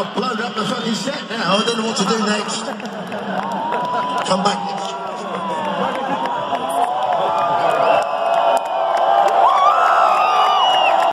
I've blown up the fucking set now. I don't know what to do next. Come back